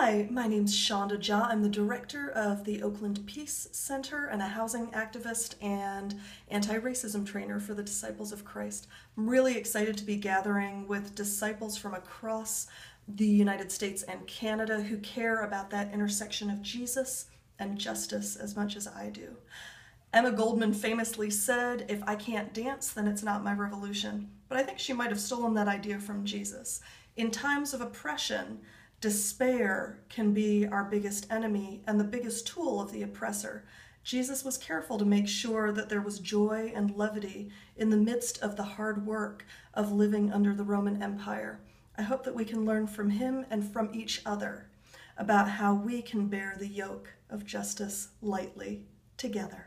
Hi, my name's Sandhya Jha. I'm the director of the Oakland Peace Center and a housing activist and anti-racism trainer for the Disciples of Christ. I'm really excited to be gathering with disciples from across the United States and Canada who care about that intersection of Jesus and justice as much as I do. Emma Goldman famously said, if I can't dance, then it's not my revolution. But I think she might have stolen that idea from Jesus. In times of oppression, Despair can be our biggest enemy and the biggest tool of the oppressor. Jesus was careful to make sure that there was joy and levity in the midst of the hard work of living under the Roman Empire. I hope that we can learn from him and from each other about how we can bear the yoke of justice lightly together.